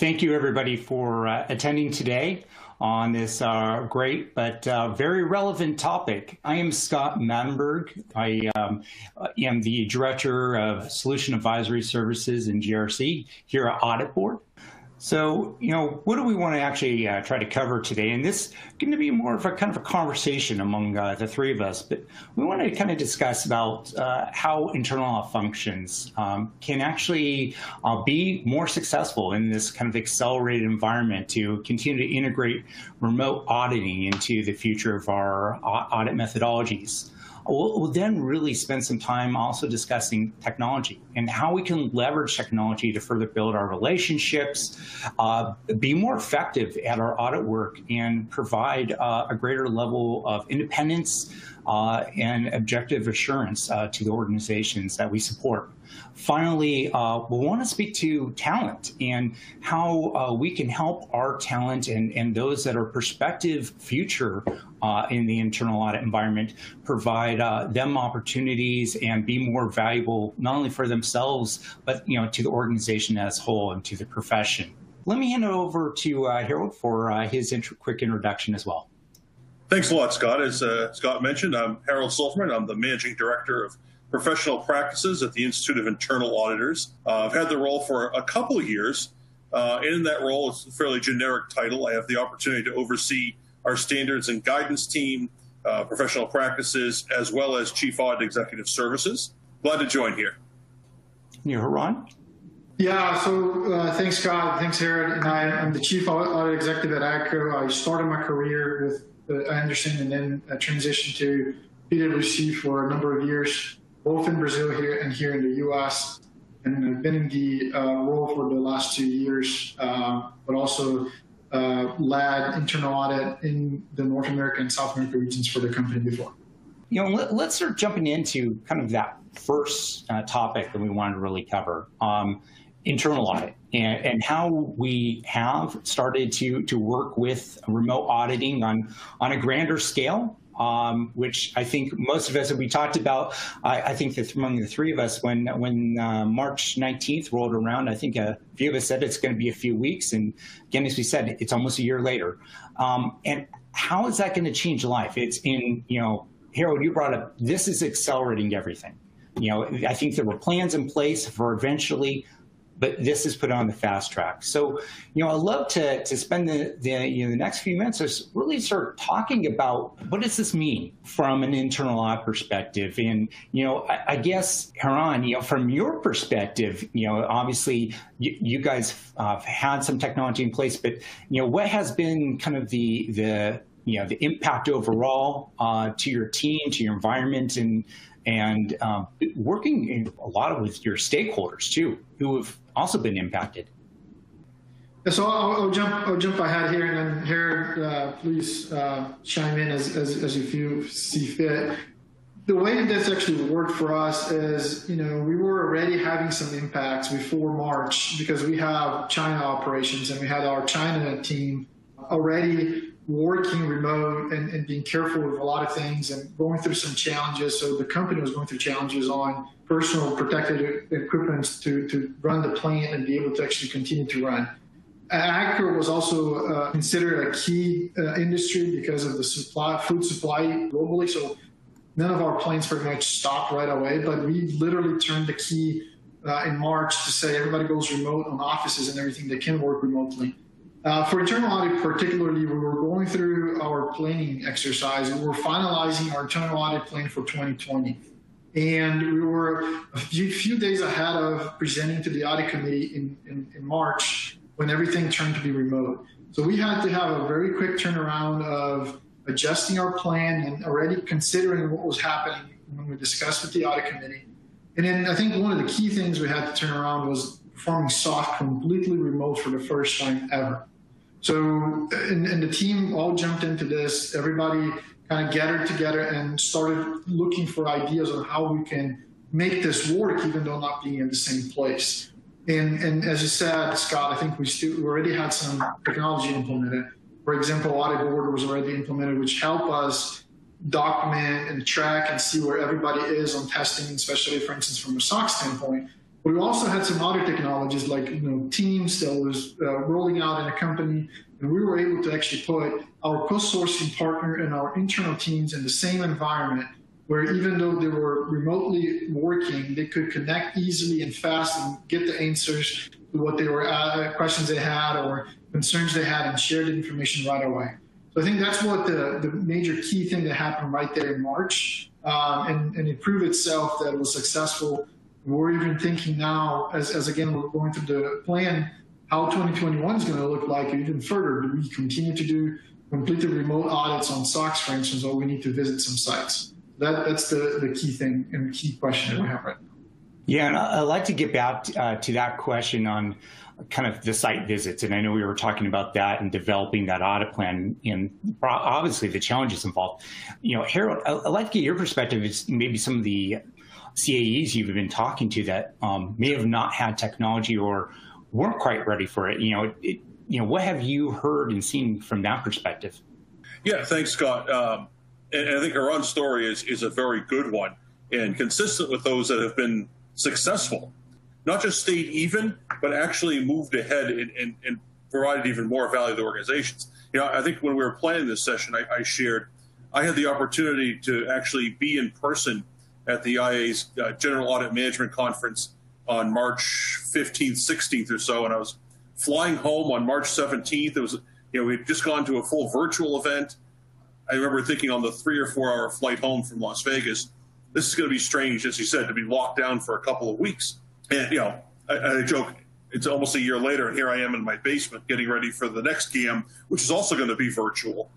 thank you everybody for uh, attending today on this uh, great but uh, very relevant topic. I am Scott Madenburg. I um, am the Director of Solution Advisory Services in GRC here at Audit Board. So, you know, what do we want to actually uh, try to cover today? And this is going to be more of a kind of a conversation among uh, the three of us, but we want to kind of discuss about uh, how internal audit functions um, can actually uh, be more successful in this kind of accelerated environment to continue to integrate remote auditing into the future of our audit methodologies. We'll, we'll, then really spend some time also discussing technology and how we can leverage technology to further build our relationships, uh, be more effective at our audit work, and provide uh, a greater level of independence uh, and objective assurance uh, to the organizations that we support. Finally, uh, we want to speak to talent and how uh, we can help our talent and, and those that are prospective future uh, in the internal audit environment provide uh, them opportunities and be more valuable not only for themselves but you know to the organization as a whole and to the profession. Let me hand it over to uh, Harold for uh, his int quick introduction as well. Thanks a lot, Scott. As Scott mentioned, I'm Harold Silverman. I'm the Managing Director of professional practices at the Institute of Internal Auditors. Uh, I've had the role for a couple of years. Uh, in that role, it's a fairly generic title. I have the opportunity to oversee our standards and guidance team, uh, professional practices, as well as Chief Audit Executive Services. Glad to join here. You, Ron? Yeah, so uh, thanks, Scott. Thanks, Harold. And I, am the Chief Audit Executive at AGCO. I started my career with uh, Andersen and then transitioned to PwC for a number of years both in Brazil here and here in the U.S. And I've been in the uh, role for the last two years, uh, but also uh, led internal audit in the North America and South America regions for the company before. You know, let, us start jumping into kind of that first uh, topic that we wanted to really cover. Um, internal audit and, and, how we have started to to work with remote auditing on on a grander scale um, which I think most of us, we talked about, I, I, think that among the three of us, when when uh, March 19th rolled around, I think a few of us said it's going to be a few weeks. And again, as we said, it's almost a year later. Um, and how is that going to change life? It's in, you know, Harold, you brought up, this is accelerating everything. You know, I think there were plans in place for eventually but this is put on the fast track. So, you know, I'd love to, to spend the, the, you know, the next few minutes just really start talking about what does this mean from an internal audit perspective? And, you know, I, I guess, Heron, you know, from your perspective, you know, obviously you, you guys uh, have had some technology in place, but, you know, what has been kind of the, the, you know, the impact overall uh, to your team, to your environment, and and um, working a lot with your stakeholders too, who have also been impacted. So I'll, I'll, jump. I'll jump ahead here, and then here, uh, please uh, chime in as, as, as you feel, see fit. The way that this actually worked for us is, you know, we were already having some impacts before March because we have China operations and we had our China team already working remote and, and, being careful with a lot of things and going through some challenges. So the company was going through challenges on personal protective equipment to, to run the plant and be able to actually continue to run. AGCO was also uh, considered a key uh, industry because of the supply, food supply globally. So none of our plants pretty much stopped right away, but we literally turned the key uh, in March to say everybody goes remote on offices and everything. They can work remotely. Uh, for internal audit particularly, we were going through our planning exercise. We were finalizing our internal audit plan for 2020. And we were a few, few days ahead of presenting to the audit committee in, in, in, March when everything turned to be remote. So we had to have a very quick turnaround of adjusting our plan and already considering what was happening when we discussed with the audit committee. And then I think one of the key things we had to turn around was performing SOX completely remote for the first time ever. So, and, and, the team all jumped into this. Everybody kind of gathered together and started looking for ideas on how we can make this work, even though not being in the same place. And, and as you said, Scott, I think we still we already had some technology implemented. For example, Audit Board was already implemented, which help us document and track and see where everybody is on testing, especially, for instance, from a SOX standpoint. We also had some other technologies like you know Teams that was uh, rolling out in a company, and we were able to actually put our co-sourcing partner and our internal teams in the same environment, where even though they were remotely working, they could connect easily and fast and get the answers to what they were uh, questions they had or concerns they had, and share the information right away. So I think that's what the, the major key thing that happened right there in March, um, and, and it proved itself that it was successful we're even thinking now, as, as again, we're going through the plan, how 2021 is going to look like even further. Do we continue to do completely remote audits on SOX, for instance, or we need to visit some sites? That, that's the, the key thing and the key question that we have right now. Yeah, and I'd like to get back uh, to that question on kind of the site visits. And I know we were talking about that and developing that audit plan and obviously the challenges involved. You know, Harold, I'd like to get your perspective. It's maybe some of the CAEs you've been talking to that um, may have not had technology or weren't quite ready for it. You know, it, you know, what have you heard and seen from that perspective? Yeah, thanks, Scott. Um, and, I think Heron's story is is a very good one and consistent with those that have been successful. Not just stayed even, but actually moved ahead and, and, and provided even more value to organizations. You know, I think when we were planning this session, I, I shared I had the opportunity to actually be in person at the IIA's uh, General Audit Management Conference on March 15th, 16th or so, and I was flying home on March 17th. It was, you know, we'd just gone to a full virtual event. I remember thinking on the three or four hour flight home from Las Vegas, this is going to be strange, as you said, to be locked down for a couple of weeks. And, you know, I, I joke, it's almost a year later, and here I am in my basement getting ready for the next GAM, which is also going to be virtual.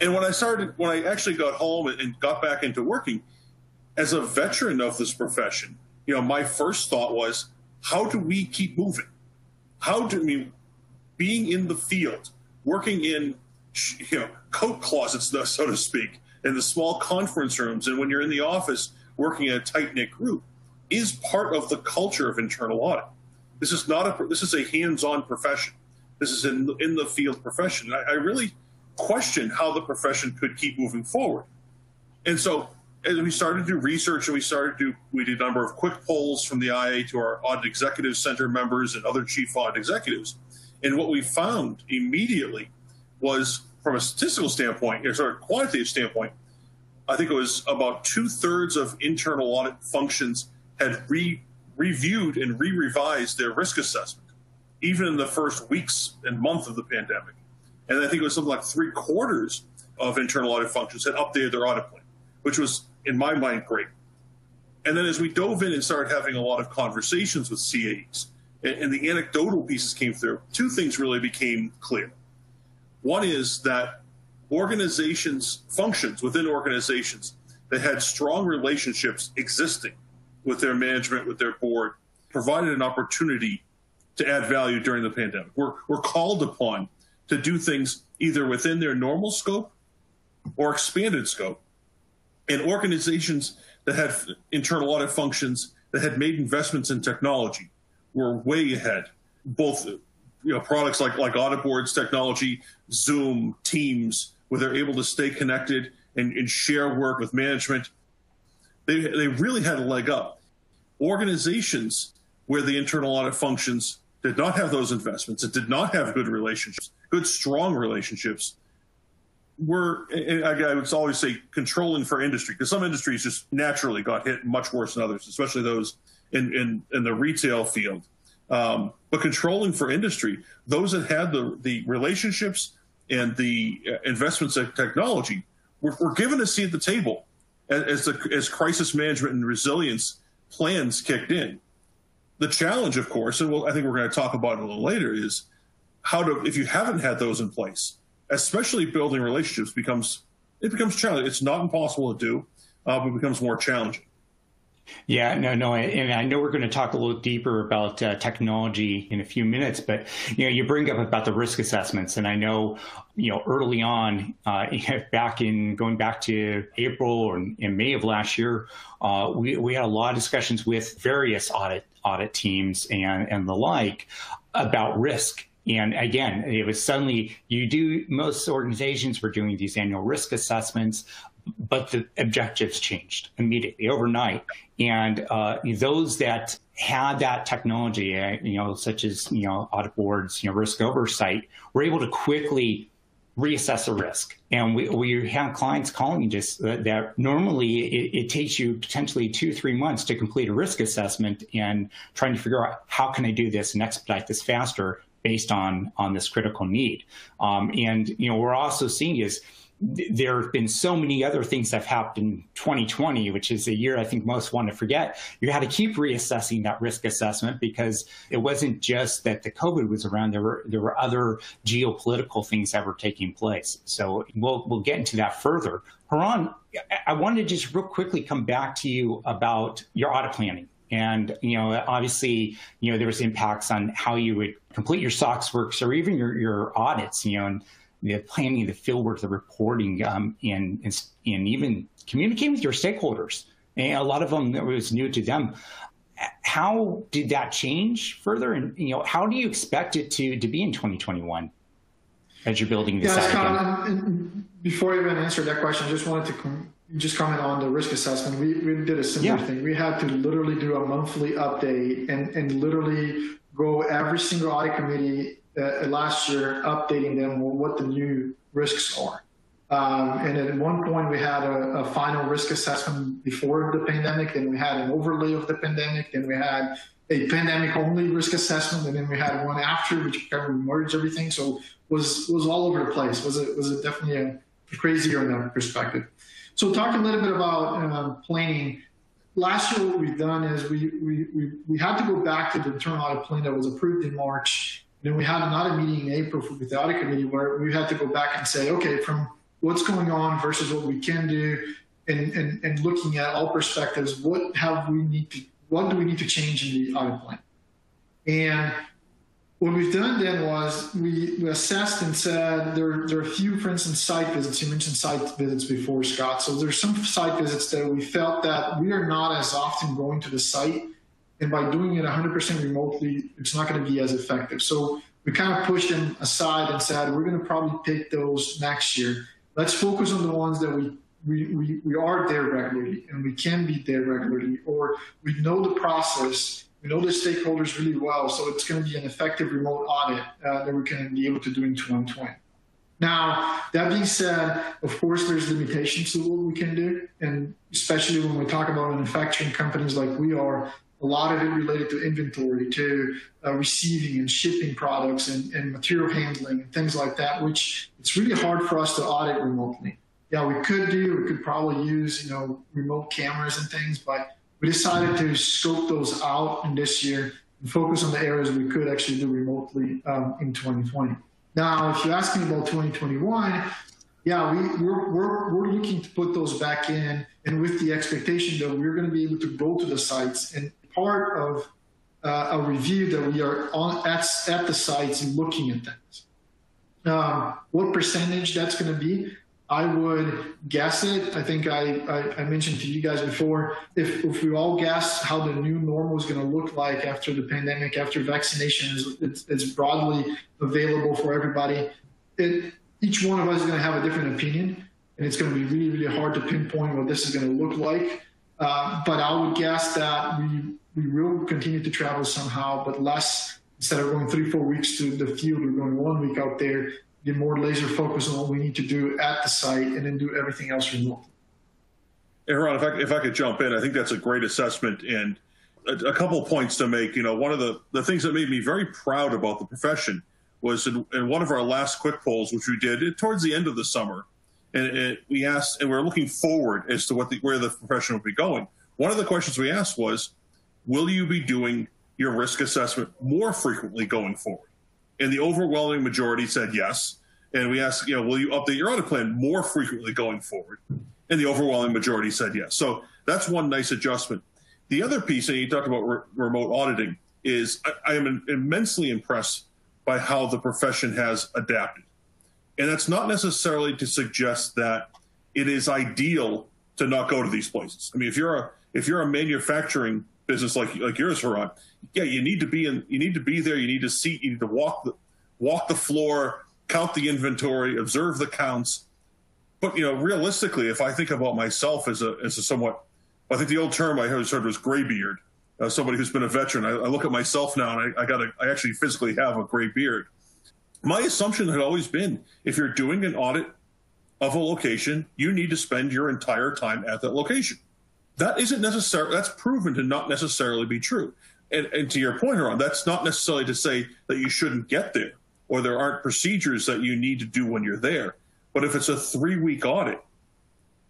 And when I started, when I actually got home and got back into working, as a veteran of this profession, you know, my first thought was, how do we keep moving? How do I mean, being in the field, working in, you know, coat closets, so to speak, in the small conference rooms, and when you're in the office working in a tight knit group, is part of the culture of internal audit. This is not a this is a hands-on profession. This is in in the field profession. I, I really question how the profession could keep moving forward. And so and we started to do research and we started to do we did a number of quick polls from the IIA to our audit executive center members and other chief audit executives. And what we found immediately was from a statistical standpoint, or sort of quantitative standpoint, I think it was about two thirds of internal audit functions had re- reviewed and re-revised their risk assessment, even in the first weeks and month of the pandemic. And I think it was something like three quarters of internal audit functions had updated their audit plan, which was in my mind, great. And then as we dove in and started having a lot of conversations with CAEs, and, and the anecdotal pieces came through, two things really became clear. One is that organizations, functions within organizations that had strong relationships existing with their management, with their board, provided an opportunity to add value during the pandemic. We're, we're called upon to do things either within their normal scope or expanded scope and organizations that had internal audit functions that had made investments in technology were way ahead. Both you know products like like audit boards technology, Zoom, Teams, where they're able to stay connected and, and share work with management. They they really had a leg up. Organizations where the internal audit functions did not have those investments, it did not have good relationships, good strong relationships, we're I would always say controlling for industry because some industries just naturally got hit much worse than others, especially those in in, in the retail field. Um, but controlling for industry, those that had the the relationships and the uh, investments in technology were, were given a seat at the table as as, the, as crisis management and resilience plans kicked in. The challenge, of course, and we'll, I think we're going to talk about it a little later, is how to if you haven't had those in place especially building relationships becomes it becomes challenging. It's not impossible to do, uh, but it becomes more challenging. Yeah, no, no, and I know we're going to talk a little deeper about uh, technology in a few minutes, but you know, you bring up about the risk assessments, and I know, you know, early on, uh, back in going back to April or in May of last year, uh, we we had a lot of discussions with various audit audit teams and and the like about risk and again, it was suddenly you do most organizations were doing these annual risk assessments, but the objectives changed immediately overnight. And uh, those that had that technology, uh, you know, such as, you know, audit boards, you know, risk oversight, we're able to quickly reassess a risk. And we, we have clients calling just that, that normally it, it, takes you potentially two, three months to complete a risk assessment and trying to figure out how can I do this and expedite this faster based on, on this critical need. Um, and, you know, we're also seeing is, there have been so many other things that have happened in 2020, which is a year I think most want to forget. You had to keep reassessing that risk assessment because it wasn't just that the COVID was around. There were there were other geopolitical things that were taking place. So we'll we'll get into that further. Heron, I wanted to just real quickly come back to you about your audit planning. And, you know, obviously, you know, there was impacts on how you would complete your SOX works or even your, your audits, you know, and the planning, the fieldwork, the reporting, um, and, and, and even communicating with your stakeholders. And a lot of them that was new to them. How did that change further? And you know, how do you expect it to to be in 2021 as you're building this? Yeah, Scott, and before I even answer that question, I just wanted to just comment on the risk assessment. We, we did a similar yeah. thing. We had to literally do a monthly update and, and literally go every single audit committee uh, last year, updating them on what the new risks are. Um, and at one point, we had a, a, final risk assessment before the pandemic, then we had an overlay of the pandemic, then we had a pandemic only risk assessment, and then we had one after, which kind of merged everything. So was was all over the place. Was it was it definitely a, a crazier in that perspective? So talk a little bit about uh, planning. Last year, what we've done is we, we, we, we had to go back to the internal audit plan that was approved in March then we had another meeting in April with the audit committee where we had to go back and say, okay, from what's going on versus what we can do, and, and, and looking at all perspectives, what have we need to, what do we need to change in the audit plan? And what we've done then was we, we assessed and said there, there are a few, for instance, site visits. You mentioned site visits before, Scott. So there's some site visits that we felt that we are not as often going to the site and by doing it 100% remotely, it's not going to be as effective. So we kind of pushed them aside and said, we're going to probably pick those next year. Let's focus on the ones that we, we, we, we are there regularly and we can be there regularly, or we know the process, we know the stakeholders really well, so it's going to be an effective remote audit uh, that we're going to be able to do in 2020. Now, that being said, of course, there's limitations to what we can do. And especially when we talk about manufacturing companies like we are, a lot of it related to inventory, to uh, receiving and shipping products and, and material handling and things like that, which it's really hard for us to audit remotely. Yeah, we could do, we could probably use, you know, remote cameras and things, but we decided to scope those out in this year and focus on the areas we could actually do remotely um, in 2020. Now, if you ask me about 2021, yeah, we, we're, we're, we're looking to put those back in and with the expectation that we're going to be able to go to the sites and part of uh, a review that we are on at, at the sites looking at that. Um, what percentage that's going to be, I would guess it. I think I, I, I, mentioned to you guys before, if, if we all guess how the new normal is going to look like after the pandemic, after vaccination is it's, it's broadly available for everybody, it, each one of us is going to have a different opinion, and it's going to be really, really hard to pinpoint what this is going to look like. Uh, but I would guess that we we will continue to travel somehow, but less. Instead of going three, four weeks to the field, we're going one week out there, get more laser focused on what we need to do at the site, and then do everything else remotely. Heron, if I, if I could jump in, I think that's a great assessment and a, a couple points to make. You know, one of the, the things that made me very proud about the profession was in, in one of our last quick polls, which we did towards the end of the summer, and it, we asked, and we are looking forward as to what the, where the profession would be going. One of the questions we asked was, will you be doing your risk assessment more frequently going forward? And the overwhelming majority said yes. And we asked, you know, will you update your audit plan more frequently going forward? And the overwhelming majority said yes. So that's one nice adjustment. The other piece, and you talked about re- remote auditing, is I, I am immensely impressed by how the profession has adapted. And that's not necessarily to suggest that it is ideal to not go to these places. I mean, if you're a if you're a manufacturing business like like yours, Heron, yeah, you need to be in. You need to be there. You need to see. You need to walk the walk the floor, count the inventory, observe the counts. But you know, realistically, if I think about myself as a as a somewhat, I think the old term I heard, was graybeard. uh, somebody who's been a veteran. I, I look at myself now, and I, I got I actually physically have a gray beard. My assumption had always been if you're doing an audit of a location, you need to spend your entire time at that location. That isn't necessarily, that's proven to not necessarily be true. And, and to your point, Ron, that's not necessarily to say that you shouldn't get there or there aren't procedures that you need to do when you're there. But if it's a three week audit,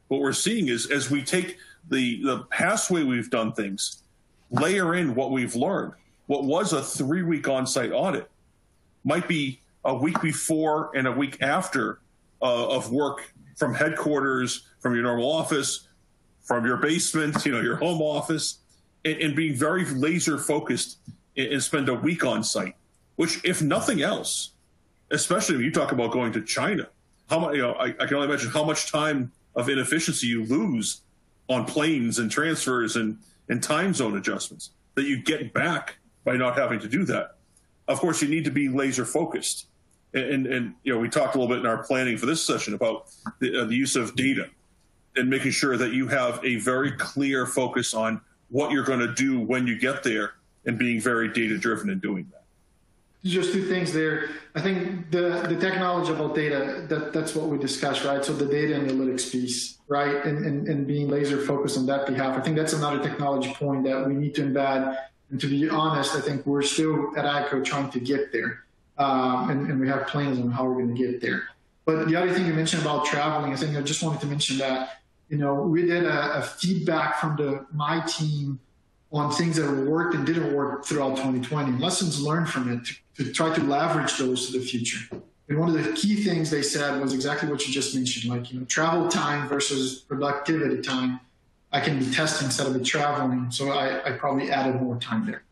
what we're seeing is as we take the, the past way we've done things, layer in what we've learned. What was a three week on site audit might be a week before and a week after uh, of work from headquarters, from your normal office, from your basement, you know, your home office, and, and being very laser focused and, and spend a week on site. Which, if nothing else, especially when you talk about going to China, how much you know, I, I can only imagine how much time of inefficiency you lose on planes and transfers and, and time zone adjustments that you get back by not having to do that. Of course, you need to be laser focused and, and you know we talked a little bit in our planning for this session about the, uh, the use of data and making sure that you have a very clear focus on what you're going to do when you get there and being very data driven in doing that. Just two things there. I think the the technology about data that that's what we discussed right? So the data analytics piece right? And, and and being laser focused on that behalf. I think that's another technology point that we need to embed. And to be honest i think we're still at AGCO trying to get there. Um, and, and, we have plans on how we're going to get there. But the other thing you mentioned about traveling, I think I just wanted to mention that you know we did a, a feedback from the my team on things that worked and didn't work throughout 2020, lessons learned from it to, to try to leverage those to the future. And one of the key things they said was exactly what you just mentioned, like you know travel time versus productivity time. I can be testing instead of traveling, so I, I probably added more time there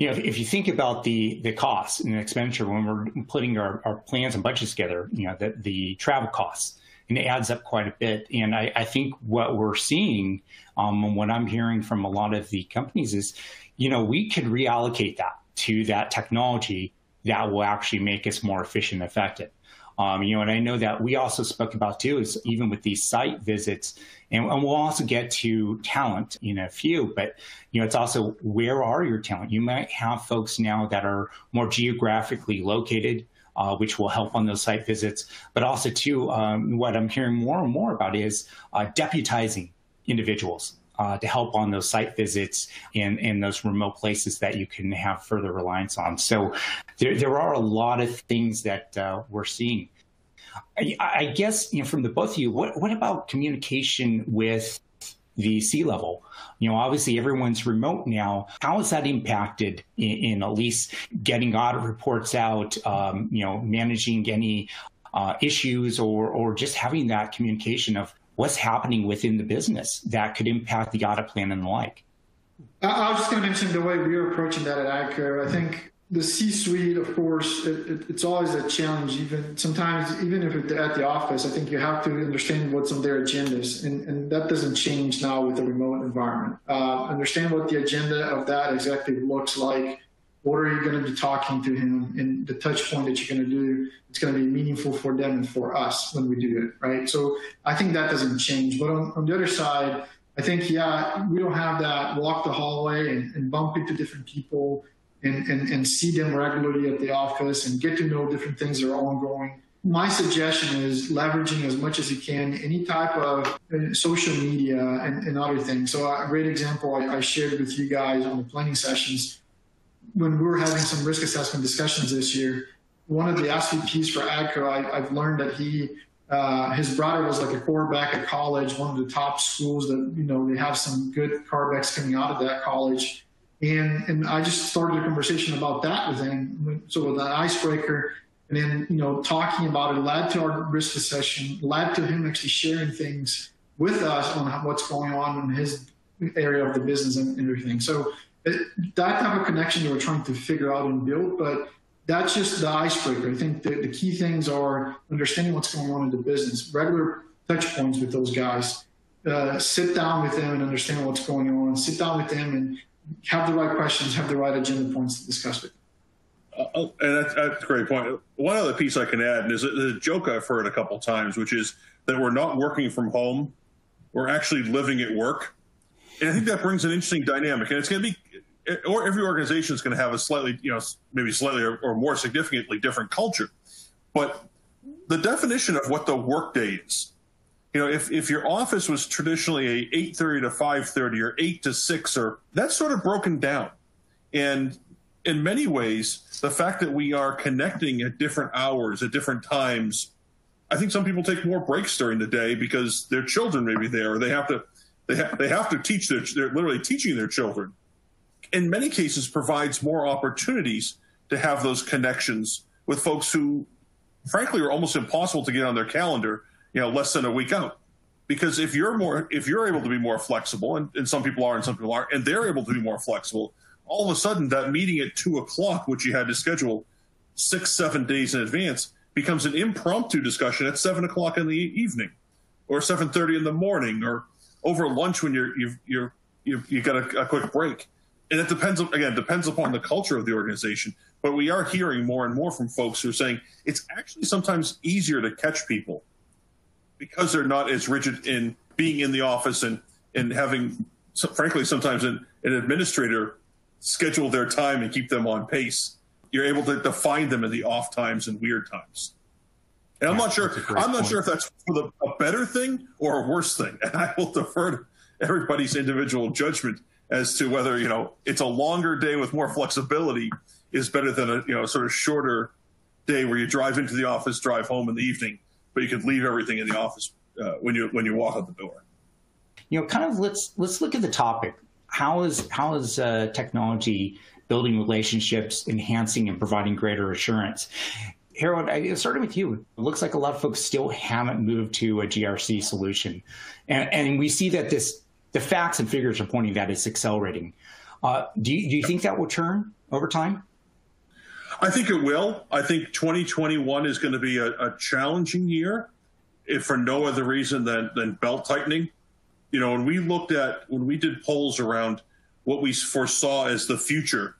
you know, if, if, you think about the the costs and the expenditure when we're putting our, our plans and budgets together, you know, the, the travel costs, and it adds up quite a bit. And I, I think what we're seeing, um, and what I'm hearing from a lot of the companies is, you know, we could reallocate that to that technology that will actually make us more efficient and effective. Um, you know, and I know that we also spoke about too is even with these site visits, and, and, we'll also get to talent in a few, but you know, it's also where are your talent? You might have folks now that are more geographically located, uh, which will help on those site visits, but also too, um, what I'm hearing more and more about is uh, deputizing individuals. Uh, to help on those site visits in, in those remote places that you can have further reliance on. So there, there are a lot of things that uh, we're seeing. I, I, guess you know, from the both of you, what, what about communication with the C-level. You know, obviously everyone's remote now. How has that impacted in, in at least getting audit reports out, um, you know, managing any uh, issues or, or just having that communication of what's happening within the business that could impact the audit plan and the like. I was just going to mention the way we're approaching that at AGCO. I think the C-suite, of course, it, it, it's always a challenge. Even sometimes, even if it's at the office, I think you have to understand what's on their agendas, and, and that doesn't change now with the remote environment. Uh, understand what the agenda of that executive looks like. What are you going to be talking to him, and the touch point that you're going to do? It's going to be meaningful for them and for us when we do it, right? So I think that doesn't change. But on, on the other side, I think yeah, we don't have that walk the hallway and, and bump into different people and, and, and see them regularly at the office and get to know different things that are ongoing. My suggestion is leveraging as much as you can any type of uh, social media and, and other things. So a great example I, I shared with you guys on the planning sessions when we were having some risk assessment discussions this year, one of the SVPs for AGCO, I, have learned that he, uh, his brother was like a quarterback at college, one of the top schools that, you know, they have some good quarterbacks coming out of that college. And, and I just started a conversation about that with him. So with an icebreaker, and then, you know, talking about it led to our risk assessment, led to him actually sharing things with us on what's going on in his area of the business and, and everything. So it, that type of connection we're trying to figure out and build, but that's just the icebreaker. I think the, the key things are understanding what's going on in the business, regular touch points with those guys, uh, sit down with them and understand what's going on, sit down with them and have the right questions, have the right agenda points to discuss with. Uh, oh, and that's, that's, a great point. One other piece I can add is a, a joke I've heard a couple times, which is that we're not working from home; we're actually living at work. And I think that brings an interesting dynamic. And it's going to be or every organization is going to have a slightly, you know, maybe slightly or, or more significantly different culture. But the definition of what the workday is, you know, if, if your office was traditionally a 8.30 to 5.30 or 8 to 6 or that's sort of broken down. And in many ways, the fact that we are connecting at different hours, at different times, I think some people take more breaks during the day because their children may be there or they have to they, ha- they have to teach their they're literally teaching their children in many cases provides more opportunities to have those connections with folks who frankly are almost impossible to get on their calendar you know less than a week out. Because if you're more if you're able to be more flexible and, and some people are and some people aren't and they're able to be more flexible all of a sudden that meeting at two o'clock which you had to schedule six seven days in advance becomes an impromptu discussion at seven o'clock in the evening or 7.30 in the morning or over lunch when you're you've you're you you got a, a quick break. And it depends again depends upon the culture of the organization but we are hearing more and more from folks who are saying it's actually sometimes easier to catch people because they're not as rigid in being in the office and and having frankly sometimes an, an administrator schedule their time and keep them on pace you're able to, to find them in the off times and weird times and I'm not sure. I'm not point. sure if that's for the, a better thing or a worse thing. And I will defer to everybody's individual judgment as to whether you know it's a longer day with more flexibility is better than a you know sort of shorter day where you drive into the office, drive home in the evening, but you could leave everything in the office uh, when you when you walk out the door. You know, kind of let's let's look at the topic. How is how is uh, technology building relationships, enhancing and providing greater assurance? Harold, I started with you. It looks like a lot of folks still haven't moved to a GRC solution, and, and we see that this the facts and figures are pointing that it's accelerating. Uh, do, you, do you think that will turn over time? I think it will. I think 2021 is going to be a, a challenging year, if for no other reason than, than belt tightening. You know, when we looked at when we did polls around what we foresaw as the future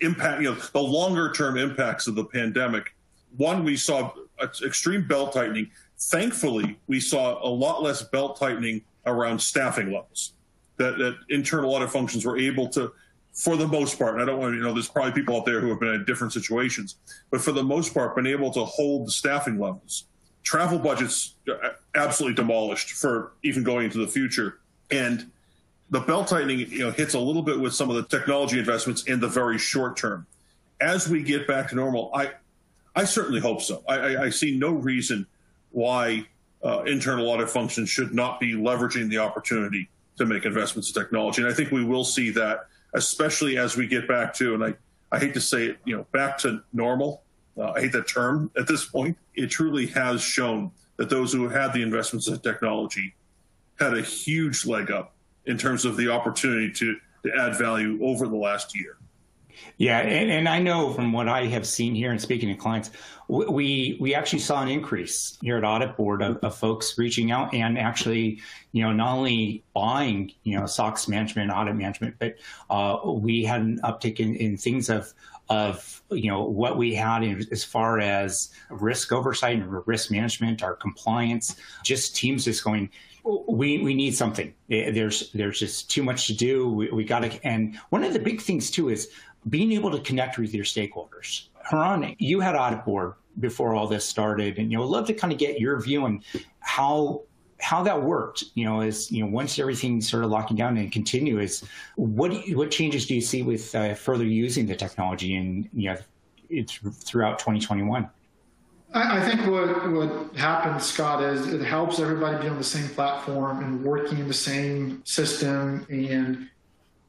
impact, you know, the longer term impacts of the pandemic, one, we saw extreme belt tightening. Thankfully, we saw a lot less belt tightening around staffing levels. That, that internal audit functions were able to, for the most part, and I don't want to, you know, there's probably people out there who have been in different situations, but for the most part, been able to hold the staffing levels. Travel budgets uh, absolutely demolished for even going into the future. And the belt tightening, you know, hits a little bit with some of the technology investments in the very short term. As we get back to normal, I, I certainly hope so. I, I, I see no reason why uh, internal audit functions should not be leveraging the opportunity to make investments in technology. And I think we will see that, especially as we get back to, and I, I hate to say it, you know, back to normal. Uh, I hate that term at this point. It truly has shown that those who had the investments in technology had a huge leg up in terms of the opportunity to, to add value over the last year. Yeah, and, and, I know from what I have seen here and speaking to clients, we we actually saw an increase here at Audit Board of, of folks reaching out and actually, you know, not only buying, you know, SOX management, audit management, but uh, we had an uptick in, in things of of you know what we had in, as far as risk oversight and risk management, our compliance, just teams just going we we need something. There's there's just too much to do. We, we got to, and one of the big things too is being able to connect with your stakeholders. Heron, you had audit board before all this started, and you know, I'd love to kind of get your view on how how that worked. You know, as you know, once everything started locking down and continue, is what what changes do you see with uh, further using the technology and you know it's throughout 2021? I, I think what what happens, Scott, is it helps everybody be on the same platform and working in the same system and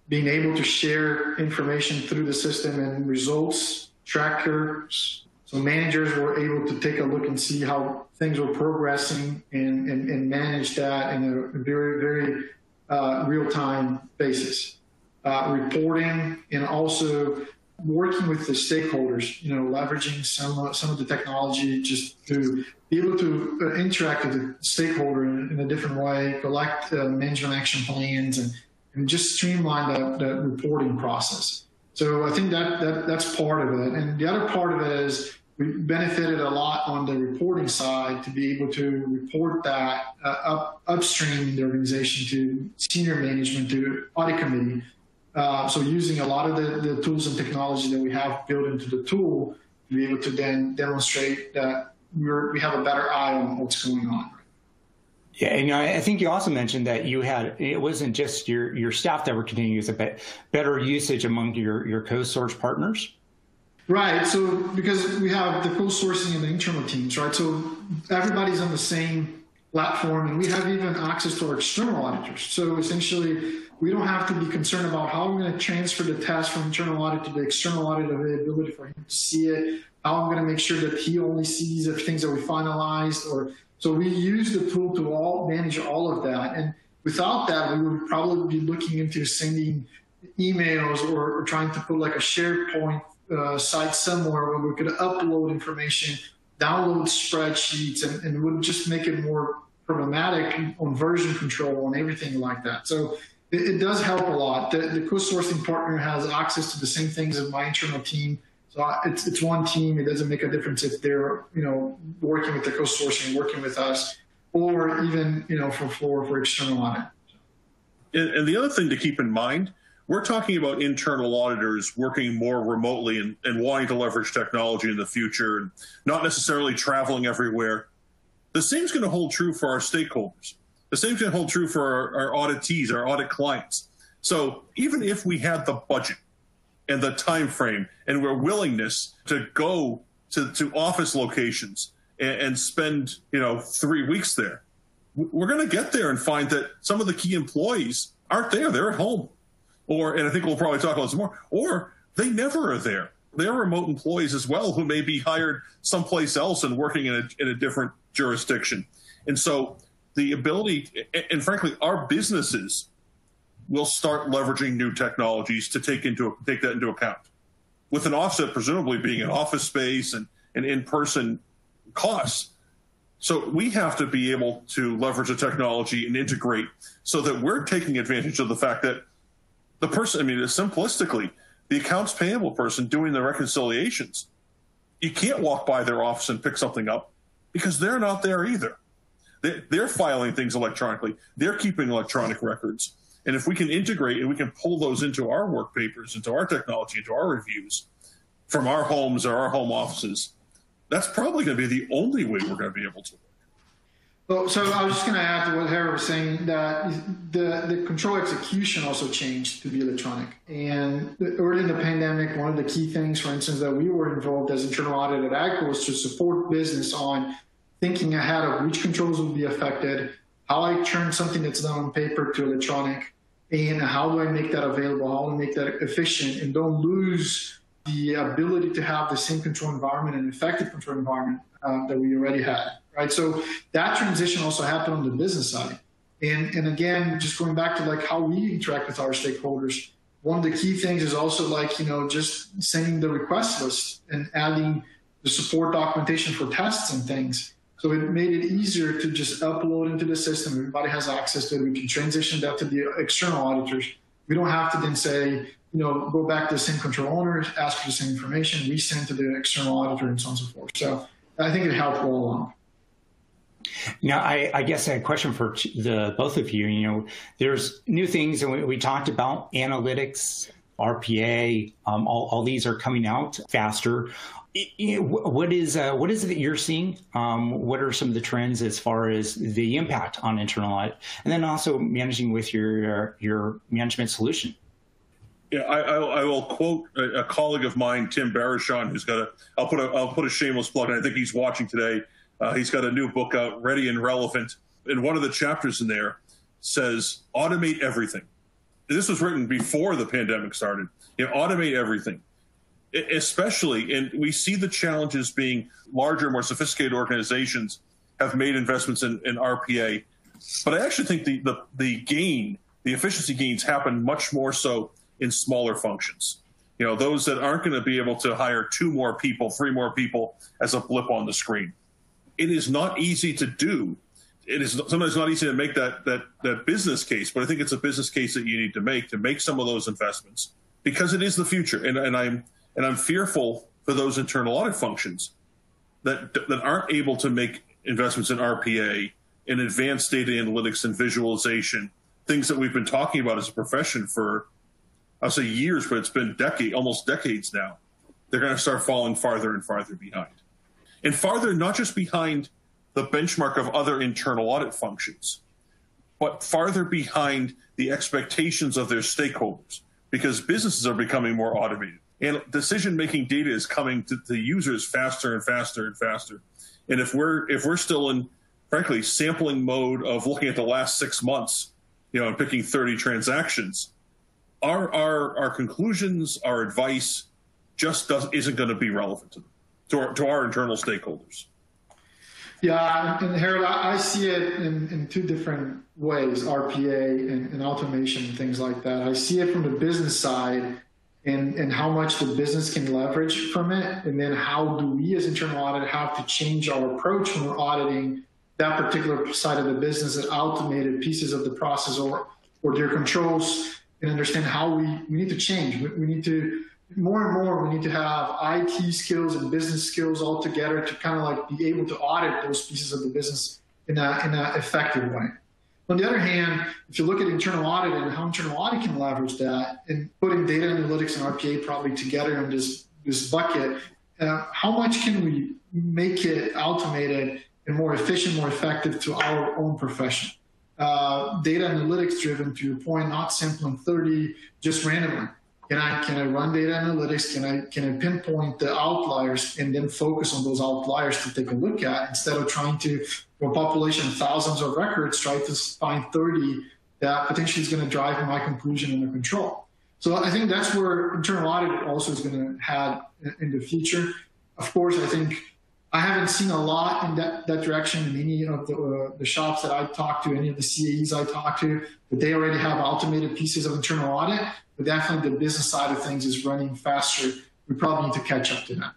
being able to share information through the system and results trackers. So managers were able to take a look and see how things were progressing and, and, and manage that in a very, very uh, real-time basis. Uh, reporting and also working with the stakeholders, you know, leveraging some, some of the technology just to be able to uh, interact with the stakeholder in, in a different way, collect uh, management action plans and and just streamline that, the reporting process. So I think that, that that's part of it. And the other part of it is we benefited a lot on the reporting side to be able to report that uh, up upstream in the organization to senior management, to audit committee, Uh, so using a lot of the, the tools and technology that we have built into the tool to be able to then demonstrate that we're, we have a better eye on what's going on. Yeah, and I think you also mentioned that you had it wasn't just your your staff that were continuing to use it, but better usage among your your co-source partners. Right. So because we have the co-sourcing and the internal teams, right? So everybody's on the same platform, and we have even access to our external auditors. So essentially, we don't have to be concerned about how I'm going to transfer the task from internal audit to the external audit availability for him to see it. How I'm going to make sure that he only sees the things that we finalized or so we use the tool to all manage all of that. And without that, we would probably be looking into sending emails or, or trying to put like a SharePoint uh, site somewhere where we could upload information, download spreadsheets, and, and would just make it more problematic on version control and everything like that. So it, it does help a lot. The, the co-sourcing partner has access to the same things as my internal team so it's it's one team. It doesn't make a difference if they're you know working with the co-sourcing, working with us, or even you know for for for external audit. And, and the other thing to keep in mind, we're talking about internal auditors working more remotely and, and wanting to leverage technology in the future, and not necessarily traveling everywhere. The same's going to hold true for our stakeholders. The going to hold true for our, our auditees, our audit clients. So even if we had the budget and the time frame and our willingness to go to, to office locations and, and spend you know three weeks there. We're going to get there and find that some of the key employees aren't there they're at home. Or and i think we'll probably talk about some more or they never are there. They're remote employees as well who may be hired someplace else and working in a, in a different jurisdiction. And so the ability and frankly our businesses will start leveraging new technologies to take into take that into account. With an offset presumably being an office space and, and in-person costs. So we have to be able to leverage the technology and integrate so that we're taking advantage of the fact that the person, I mean, simplistically, the accounts payable person doing the reconciliations, you can't walk by their office and pick something up because they're not there either. They're filing things electronically. They're keeping electronic records. And if we can integrate and we can pull those into our work papers, into our technology, into our reviews from our homes or our home offices, that's probably going to be the only way we're going to be able to. Work. Well, so I was just going to add to what Harold was saying that the, the control execution also changed to be electronic. And early in the pandemic, one of the key things, for instance, that we were involved as internal audit at AGCO was to support business on thinking ahead of which controls will be affected, how I turn something that's done on paper to electronic, and how do I make that available? How do I make that efficient and don't lose the ability to have the same control environment and effective control environment uh, that we already had, right? So that transition also happened on the business side. And, and again, just going back to like how we interact with our stakeholders, one of the key things is also like, you know, just sending the request list and adding the support documentation for tests and things so it made it easier to just upload into the system. Everybody has access to it. We can transition that to the external auditors. We don't have to then say, you know, go back to the same control owners, ask for the same information, resend to the external auditor, and so on and so forth. So I think it helped all along. Now, I, I, guess I had a question for the both of you. You know, there's new things, and we, we talked about analytics, RPA. Um, all, all, these are coming out faster what is uh, what is it that you're seeing? Um, what are some of the trends as far as the impact on internal audit, and then also managing with your your management solution? Yeah, I, I, I will quote a, a, colleague of mine, Tim Berichon, who's got a. I'll put a I'll put a shameless plug, and I think he's watching today. Uh, he's got a new book out, Ready and Relevant, and one of the chapters in there says automate everything. This was written before the pandemic started. You know, automate everything especially, and we see the challenges being larger, more sophisticated organizations have made investments in, in RPA. But I actually think the, the, the gain, the efficiency gains happen much more so in smaller functions. You know, those that aren't going to be able to hire two more people, three more people as a blip on the screen. It is not easy to do. It is sometimes not easy to make that, that, that business case, but I think it's a business case that you need to make to make some of those investments because it is the future. And, and I'm, and I'm fearful for those internal audit functions that, that aren't able to make investments in RPA, in advanced data analytics and visualization, things that we've been talking about as a profession for I'll say years, but it's been decade, almost decades now, they're going to start falling farther and farther behind. And farther, not just behind the benchmark of other internal audit functions, but farther behind the expectations of their stakeholders because businesses are becoming more automated and decision making data is coming to the users faster and faster and faster. And if we're if we're still in frankly sampling mode of looking at the last six months, you know, and picking 30 transactions, our our our conclusions, our advice just does isn't going to be relevant to them, to our, to our internal stakeholders. Yeah, and Harold, I see it in, in two different ways, RPA and, and automation and things like that. I see it from the business side and, and how much the business can leverage from it. And then how do we as internal audit have to change our approach when we're auditing that particular side of the business that automated pieces of the process or, or their controls and understand how we, we need to change. We, we need to, more and more, we need to have IT skills and business skills all together to kind of like be able to audit those pieces of the business in a, in an effective way. On the other hand, if you look at internal audit and how internal audit can leverage that and putting data analytics and RPA probably together in this, this bucket, uh, how much can we make it automated and more efficient, more effective to our own profession? Uh, data analytics driven to your point, not sampling 30 just randomly. Can I can I run data analytics? Can I can I pinpoint the outliers and then focus on those outliers to take a look at instead of trying to for population thousands of records try to find 30 that potentially is going to drive my conclusion under control. So I think that's where internal audit also is going to head in the future. Of course, I think I haven't seen a lot in that, that direction in any of the, uh, the shops that I talk to, any of the CAEs I talk to, but they already have automated pieces of internal audit but definitely the business side of things is running faster. We probably need to catch up to that.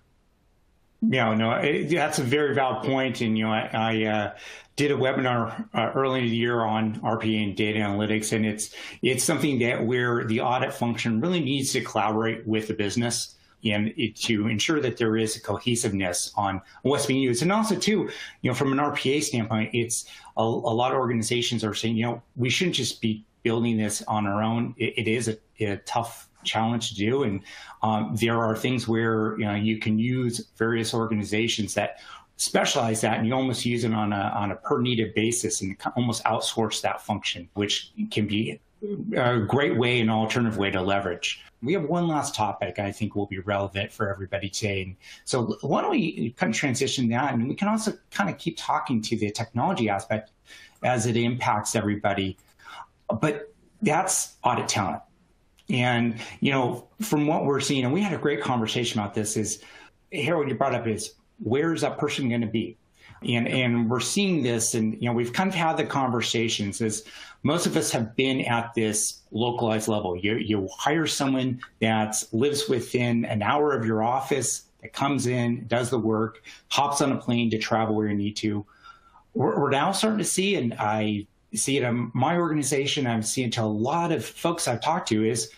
Yeah, no, it, that's a very valid point. And, you know, I, I uh, did a webinar uh, early in the year on RPA and data analytics, and it's it's something that where the audit function really needs to collaborate with the business and it, to ensure that there is a cohesiveness on what's being used. And also, too, you know, from an RPA standpoint, it's a, a lot of organizations are saying, you know, we shouldn't just be building this on our own. it, it is a, a, tough challenge to do, and um, there are things where you know you can use various organizations that specialize that, and you almost use it on a on a per needed basis, and almost outsource that function, which can be a great way, an alternative way to leverage. We have one last topic I think will be relevant for everybody today. And so why don't we kind of transition that and we can also kind of keep talking to the technology aspect as it impacts everybody but that's audit talent. And, you know, from what we're seeing, and we had a great conversation about this, is here what you brought up is where's that person going to be? And, and we're seeing this, and, you know, we've kind of had the conversations as most of us have been at this localized level. You, you hire someone that lives within an hour of your office, that comes in, does the work, hops on a plane to travel where you need to. We're, we're now starting to see, and I see it in my organization, I'm seeing to a lot of folks I've talked to is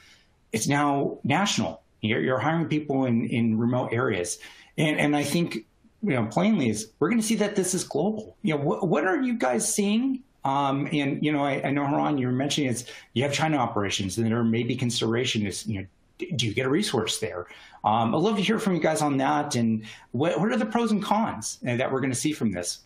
it's now national. You're, you're hiring people in, in remote areas. And, and I think, you know, plainly is we're going to see that this is global. You know, what, what are you guys seeing? Um, and, you know, I, I know, Heron, you were mentioning it's, you have China operations and there may be consideration is, you know, do you get a resource there? Um, I'd love to hear from you guys on that. And what, what are the pros and cons that we're going to see from this?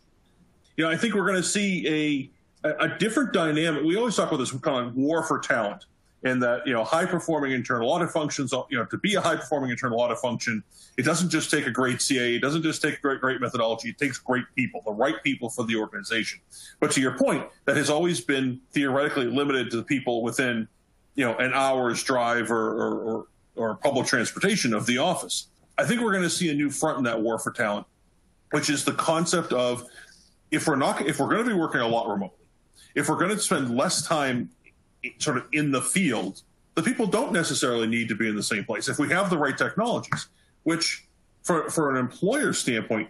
Yeah, I think we're going to see a a, different dynamic. We always talk about this we call it war for talent, and that you know high performing internal audit functions. You know, to be a high performing internal audit function, it doesn't just take a great CA. It doesn't just take great great methodology. It takes great people, the right people for the organization. But to your point, that has always been theoretically limited to the people within you know an hour's drive or or, or, or public transportation of the office. I think we're going to see a new front in that war for talent, which is the concept of if we're not if we're going to be working a lot remotely if we're going to spend less time sort of in the field, the people don't necessarily need to be in the same place. If we have the right technologies, which for, for an employer standpoint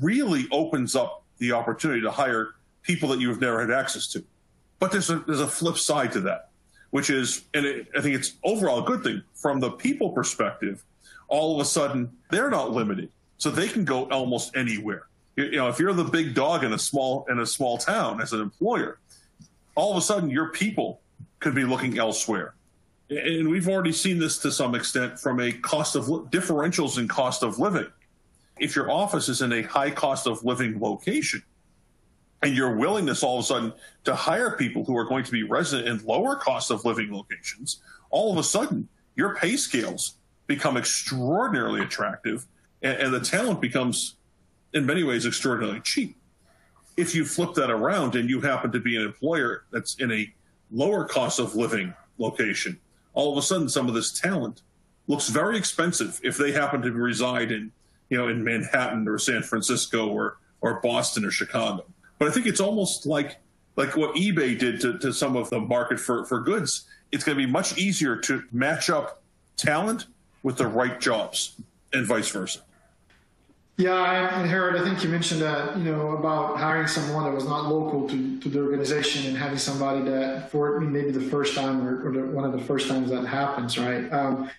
really opens up the opportunity to hire people that you have never had access to. But there's a, there's a flip side to that, which is, and it, I think it's overall a good thing from the people perspective. All of a sudden, they're not limited, so they can go almost anywhere you know, if you're the big dog in a small in a small town as an employer, all of a sudden your people could be looking elsewhere. And we've already seen this to some extent from a cost of differentials in cost of living. If your office is in a high cost of living location, and your willingness all of a sudden to hire people who are going to be resident in lower cost of living locations, all of a sudden your pay scales become extraordinarily attractive and, and the talent becomes in many ways extraordinarily cheap. If you flip that around and you happen to be an employer that's in a lower cost of living location, all of a sudden some of this talent looks very expensive if they happen to reside in, you know, in Manhattan or San Francisco or or Boston or Chicago. But I think it's almost like like what eBay did to, to some of the market for, for goods. It's going to be much easier to match up talent with the right jobs and vice versa. Yeah, and Harold, I think you mentioned that, you know, about hiring someone that was not local to, to the organization and having somebody that for maybe the first time or, or the, one of the first times that happens, right? Um,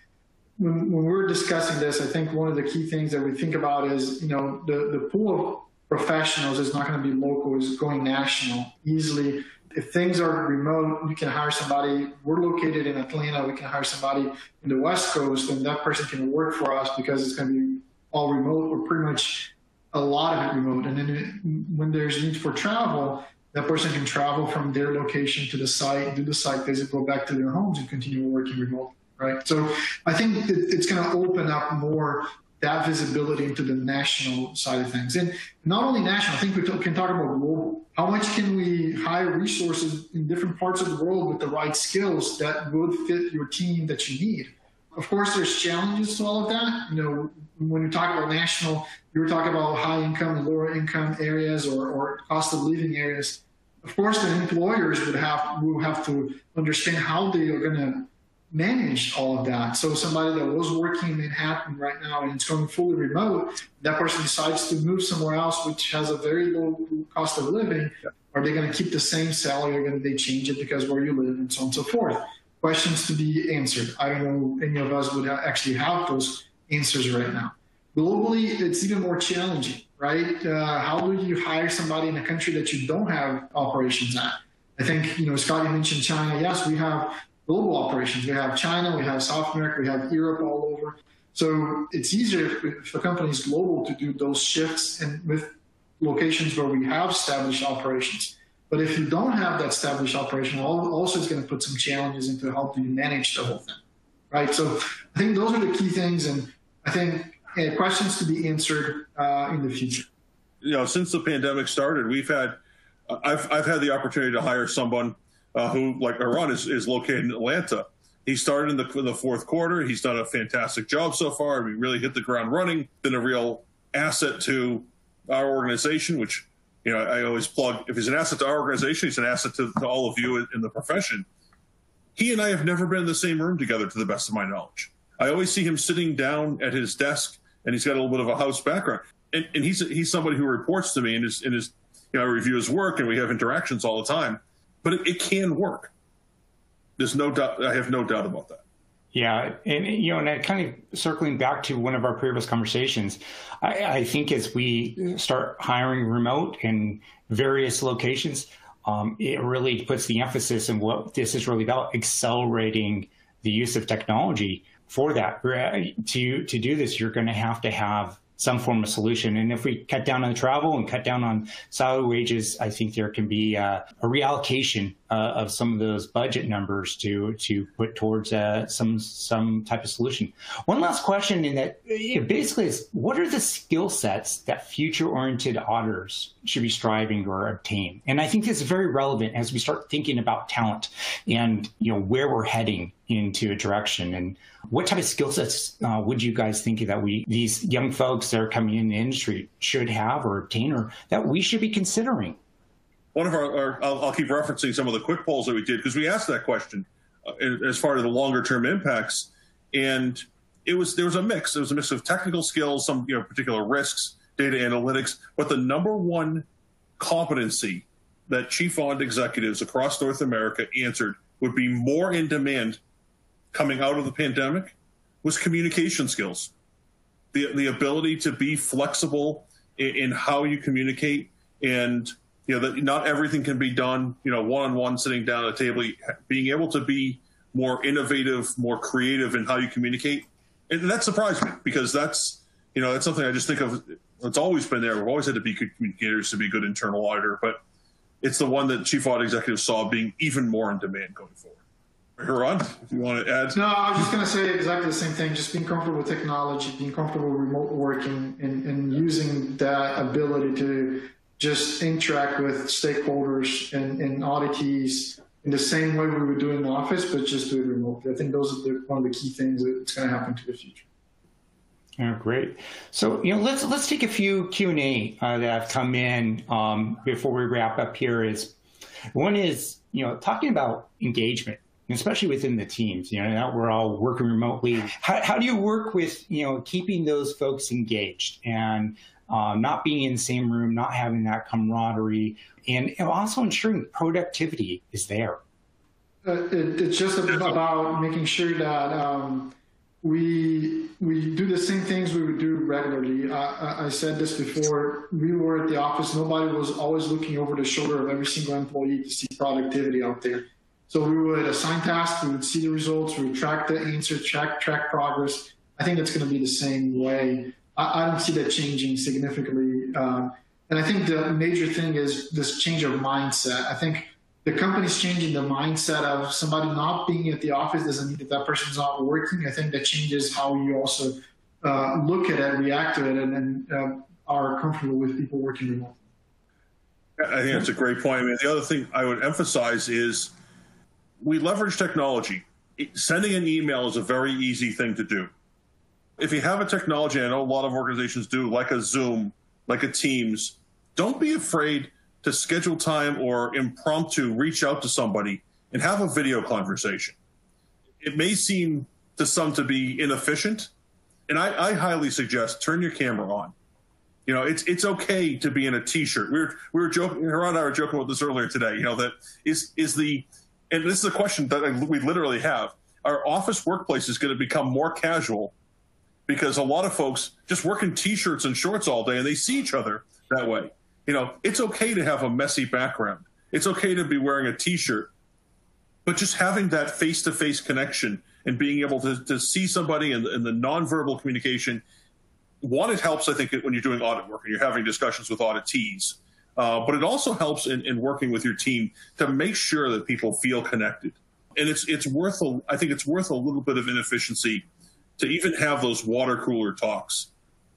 when, when we're discussing this, I think one of the key things that we think about is, you know, the, the pool of professionals is not going to be local, is going national easily. If things are remote, you can hire somebody. We're located in Atlanta. We can hire somebody in the West Coast, and that person can work for us because it's going to be all remote or pretty much a lot of it remote. And then it, when there's need for travel, that person can travel from their location to the site, do the site visit, go back to their homes, and continue working remote. Right. So I think it's going to open up more that visibility into the national side of things. And not only national, I think we can talk about global. How much can we hire resources in different parts of the world with the right skills that would fit your team that you need? Of course, there's challenges to all of that. You know, when you talk about national, you were talking about high income and lower income areas or, or cost of living areas. Of course, the employers would have will have to understand how they are going to manage all of that. So somebody that was working in Manhattan right now and it's going fully remote, that person decides to move somewhere else, which has a very low cost of living. Are they going to keep the same salary? Are going to they change it because where you live and so on and so forth? Questions to be answered. I don't know any of us would actually have those answers right now. Globally, it's even more challenging, right? Uh, how do you hire somebody in a country that you don't have operations at? I think, you know, Scott, you mentioned China. Yes, we have global operations. We have China, we have South America, we have Europe all over. So it's easier if, if a company is global to do those shifts and with locations where we have established operations. But if you don't have that established operation, also it's going to put some challenges into how do you manage the whole thing, right? So I think those are the key things, and I think uh, questions to be answered uh, in the future. You know, since the pandemic started, we've had I've I've had the opportunity to hire someone uh, who, like Heron, is, is located in Atlanta. He started in the, in the fourth quarter. He's done a fantastic job so far. We really hit the ground running. Been a real asset to our organization, which you know I always plug. If he's an asset to our organization, he's an asset to, to all of you in the profession. He and I have never been in the same room together, to the best of my knowledge. I always see him sitting down at his desk, and he's got a little bit of a house background. And, and he's he's somebody who reports to me and is you know I review his work, and we have interactions all the time but it, it can work. There's no doubt. I have no doubt about that. Yeah, and you know, and kind of circling back to one of our previous conversations, I, I think as we start hiring remote in various locations, um, it really puts the emphasis in what this is really about: accelerating the use of technology for that. To to do this, you're going to have to have some form of solution. And if we cut down on travel and cut down on salary wages, I think there can be uh, a reallocation uh, of some of those budget numbers to to put towards uh, some some type of solution. One last question, in that basically is, what are the skill sets that future oriented auditors should be striving or obtain? And I think this is very relevant as we start thinking about talent and you know where we're heading into a direction and what type of skill sets uh, would you guys think that we these young folks that are coming in the industry should have or obtain or that we should be considering one of our, our I'll, I'll, keep referencing some of the quick polls that we did because we asked that question uh, as far as the longer term impacts, and it was there was a mix. There was a mix of technical skills, some you know particular risks, data analytics, but the number one competency that chief audit executives across North America answered would be more in demand coming out of the pandemic was communication skills, the the ability to be flexible in, in how you communicate and you know that not everything can be done you know one on one sitting down at a table being able to be more innovative, more creative in how you communicate. And that surprised me because that's, you know, that's something I just think of. It's always been there. We've always had to be good communicators to be good internal auditor, but it's the one that chief audit executive saw being even more in demand going forward. Heron, if you want to add. No, I was just going to say exactly the same thing. Just being comfortable with technology, being comfortable with remote working, and, and using that ability to just interact with stakeholders and, and auditees in the same way we would do in the office, but just do it remotely. I think those are the, one of the key things that's going to happen to the future. Oh, great. So you know, let's let's take a few Q and A uh, that have come in um, before we wrap up. Here is one is you know talking about engagement, especially within the teams. You know, now we're all working remotely. How, how do you work with you know keeping those folks engaged and uh, not being in the same room, not having that camaraderie, and also ensuring productivity is there? Uh, it, it's just about making sure that. Um, we we do the same things we would do regularly. I, I, said this before. We were at the office. Nobody was always looking over the shoulder of every single employee to see productivity out there. So we would assign tasks. We would see the results. We would track the answer. track track progress. I think it's going to be the same way. I, I don't see that changing significantly. Uh, and I think the major thing is this change of mindset. I think the company's changing the mindset of somebody not being at the office doesn't mean that that person's not working. I think that changes how you also uh, look at it, react to it, and, and uh, are comfortable with people working remotely. I think that's a great point. I mean, the other thing I would emphasize is we leverage technology. Sending an email is a very easy thing to do. If you have a technology, I know a lot of organizations do, like a Zoom, like a Teams, don't be afraid to schedule time or impromptu reach out to somebody and have a video conversation. It may seem to some to be inefficient, and I, I highly suggest turn your camera on. You know, it's it's okay to be in a t-shirt. We were we were joking. Heron and I were joking about this earlier today. You know that is is the and this is a question that we literally have. Our office workplace is going to become more casual because a lot of folks just work in t-shirts and shorts all day and they see each other that way you know, it's okay to have a messy background. It's okay to be wearing a t-shirt, but just having that face-to-face connection and being able to, to see somebody in the nonverbal communication, one, it helps, I think, when you're doing audit work and you're having discussions with auditees. Uh, but it also helps in, in working with your team to make sure that people feel connected. And it's it's worth a, I think it's worth a little bit of inefficiency to even have those water cooler talks,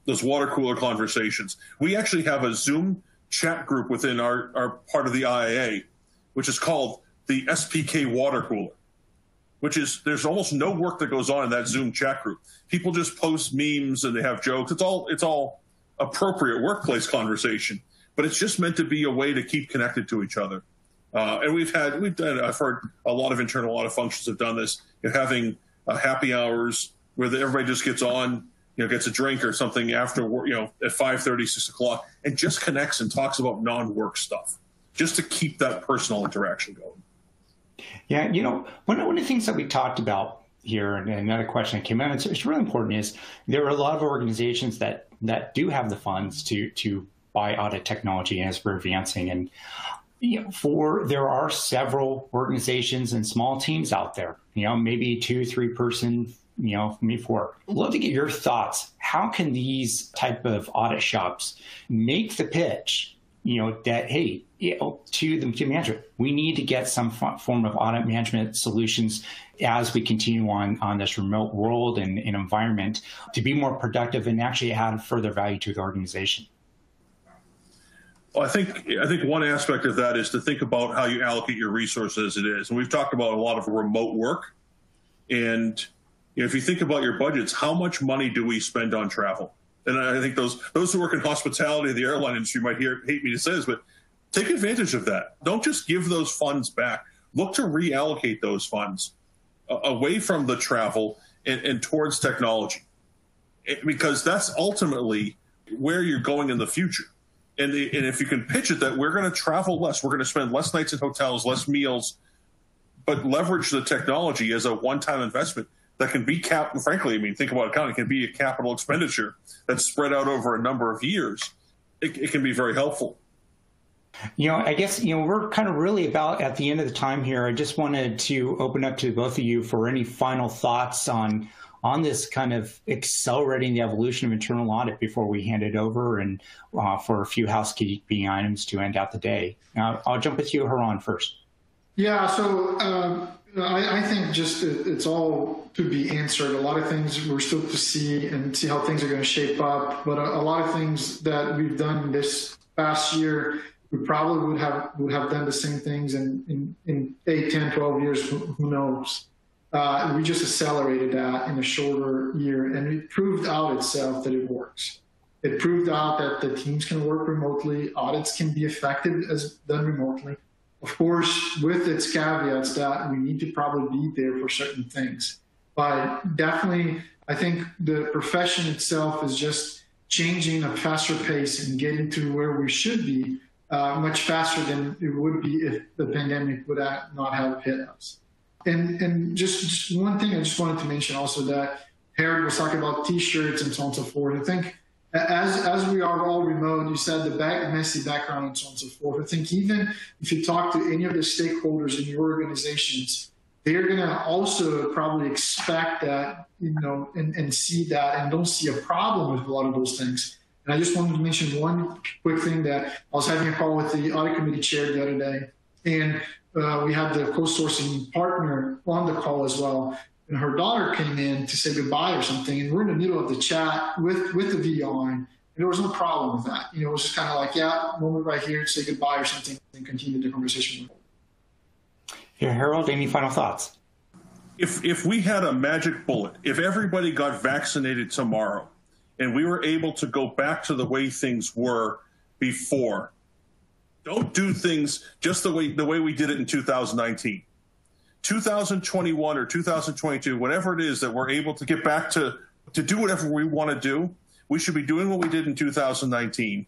those water cooler conversations. We actually have a Zoom chat group within our, our part of the IIA, which is called the SPK Water Cooler, which is there's almost no work that goes on in that Zoom chat group. People just post memes and they have jokes. It's all it's all appropriate workplace conversation, but it's just meant to be a way to keep connected to each other. Uh, and we've had we've done I've heard a lot of internal audit functions have done this. You're having uh, happy hours where the, everybody just gets on you know, gets a drink or something after work, you know, at 5 30, 6 o'clock, and just connects and talks about non work stuff just to keep that personal interaction going. Yeah, you know, one, one of the things that we talked about here, and another question that came out, it's, it's really important, is there are a lot of organizations that that do have the funds to to buy audit technology as we're advancing. And you know, for there are several organizations and small teams out there, you know, maybe two, three person you know, me for. Love to get your thoughts. How can these type of audit shops make the pitch, you know, that, hey, you know, to the manager, we need to get some form of audit management solutions as we continue on on this remote world and, and environment to be more productive and actually add further value to the organization. Well, I think I think one aspect of that is to think about how you allocate your resources it is. And we've talked about a lot of remote work. And you know, if you think about your budgets, how much money do we spend on travel? And I think those those who work in hospitality, the airline industry, might hear hate me to say this, but take advantage of that. Don't just give those funds back. Look to reallocate those funds away from the travel and, and towards technology, because that's ultimately where you're going in the future. And, and if you can pitch it that we're going to travel less, we're going to spend less nights in hotels, less meals, but leverage the technology as a one-time investment that can be cap. Frankly, I mean, think about accounting. It can be a capital expenditure that's spread out over a number of years. It, it can be very helpful. You know, I guess, you know, we're kind of really about at the end of the time here. I just wanted to open up to both of you for any final thoughts on on this kind of accelerating the evolution of internal audit before we hand it over and uh, for a few housekeeping items to end out the day. Uh, I'll jump with you, Heron, first. Yeah, so uh, I, I, think just it, it's all to be answered. A lot of things we're still to see and see how things are going to shape up, but a, a lot of things that we've done this past year we probably would have would have done the same things in, in, in 8, 10, 12 years, who, who knows. Uh, we just accelerated that in a shorter year, and it proved out itself that it works. It proved out that the teams can work remotely, audits can be effective as done remotely. Of course, with its caveats that we need to probably be there for certain things. But definitely, I think the profession itself is just changing a faster pace and getting to where we should be uh, much faster than it would be if the pandemic would not have hit us. And and just, just one thing I just wanted to mention also that Harold was talking about T-shirts and so on and so forth. I think as as we are all remote, you said the back, messy background and so on and so forth. I think even if you talk to any of the stakeholders in your organizations, they're going to also probably expect that, you know, and, and see that and don't see a problem with a lot of those things. And I just wanted to mention one quick thing that I was having a call with the audit committee chair the other day, and uh, we had the co-sourcing partner on the call as well. And her daughter came in to say goodbye or something, and we're in the middle of the chat with with the video on, and there was no problem with that. You know, it was just kind of like, yeah, moment right here, say goodbye or something, and continue the conversation. Here, Harold, any final thoughts? If if we had a magic bullet, if everybody got vaccinated tomorrow, and we were able to go back to the way things were before, don't do things just the way the way we did it in 2019. 2021 or 2022, whatever it is that we're able to get back to to do whatever we want to do, we should be doing what we did in 2019.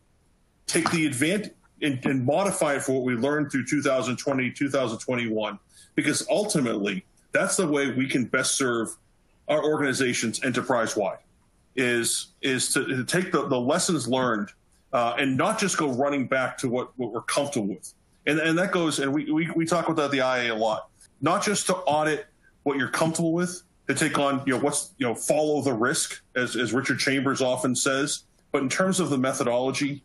Take the advantage and, and modify it for what we learned through 2020, 2021, because ultimately that's the way we can best serve our organizations enterprise wide. Is is to, to take the, the lessons learned uh, and not just go running back to what, what we're comfortable with. And, and that goes, and we, we, we talk about the IA a lot, not just to audit what you're comfortable with, to take on, you know, what's, you know, follow the risk, as, as Richard Chambers often says. But in terms of the methodology,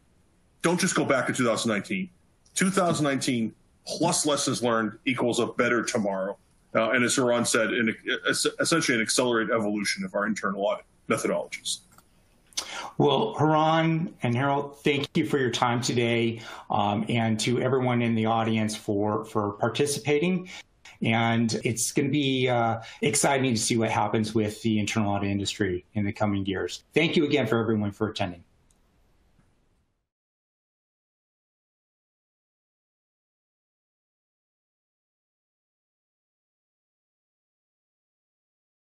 don't just go back to 2019. 2019 plus lessons learned equals a better tomorrow. Uh, and as Heron said, in, essentially an accelerated evolution of our internal audit methodologies. Well, Heron and Harold, thank you for your time today, um, and to everyone in the audience for for participating. And it's going to be uh, exciting to see what happens with the internal audit industry in the coming years. Thank you again for everyone for attending.